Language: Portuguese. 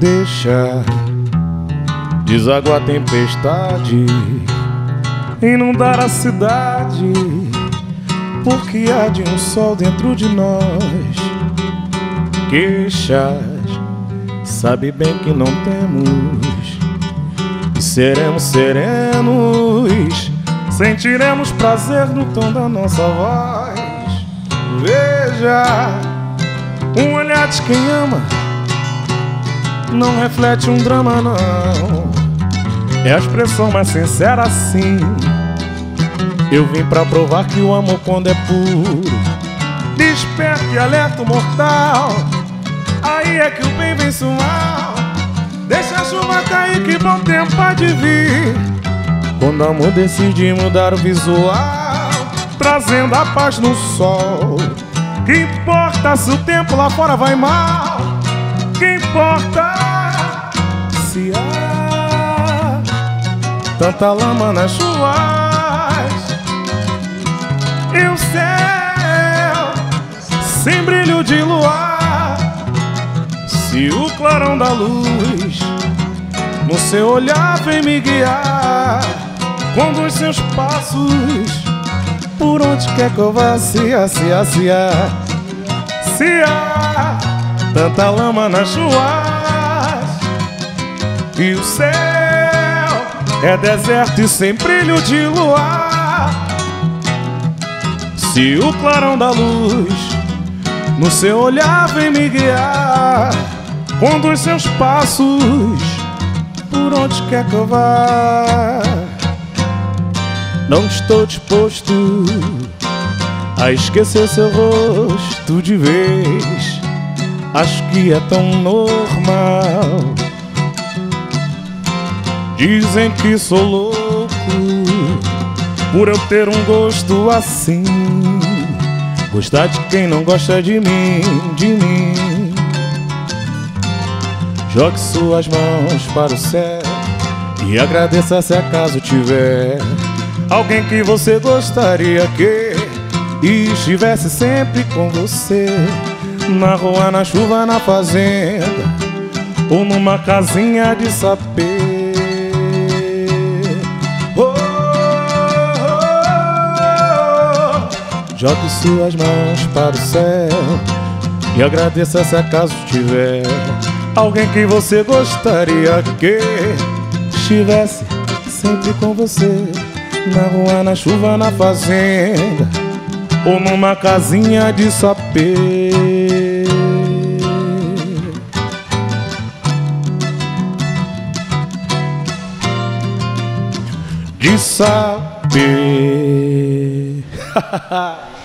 Deixa desaguar a tempestade, inundar a cidade, porque há de um sol dentro de nós. Queixas, sabe bem que não temos, e seremos serenos, sentiremos prazer no tom da nossa voz. Veja, um olhar de quem ama não reflete um drama, não. É a expressão mais sincera, sim. Eu vim pra provar que o amor, quando é puro, desperta e alerta o mortal. Aí é que o bem vence o mal. Deixa a chuva cair, que bom tempo há de vir. Quando o amor decide mudar o visual, trazendo a paz no sol. Que importa se o tempo lá fora vai mal? Que importa se há tanta lama nas chuvas e o céu sem brilho de luar? Se o clarão da luz no seu olhar vem me guiar, os seus passos por onde quer que eu vá, se há, se há, se há, se há tanta lama nas chuvas e o céu é deserto e sem brilho de luar. Se o clarão da luz no seu olhar vem me guiar, conduz seus passos por onde quer que eu vá. Não estou disposto a esquecer seu rosto de vez. Acho que é tão normal. Dizem que sou louco por eu ter um gosto assim. Gostar de quem não gosta de mim, de mim. Jogue suas mãos para o céu e agradeça se acaso tiver alguém que você gostaria que estivesse sempre com você. Na rua, na chuva, na fazenda ou numa casinha de sapê. Oh, oh, oh. Jogue suas mãos para o céu e agradeça se acaso tiver alguém que você gostaria que estivesse sempre com você. Na rua, na chuva, na fazenda Ou numa casinha de sapê De sapê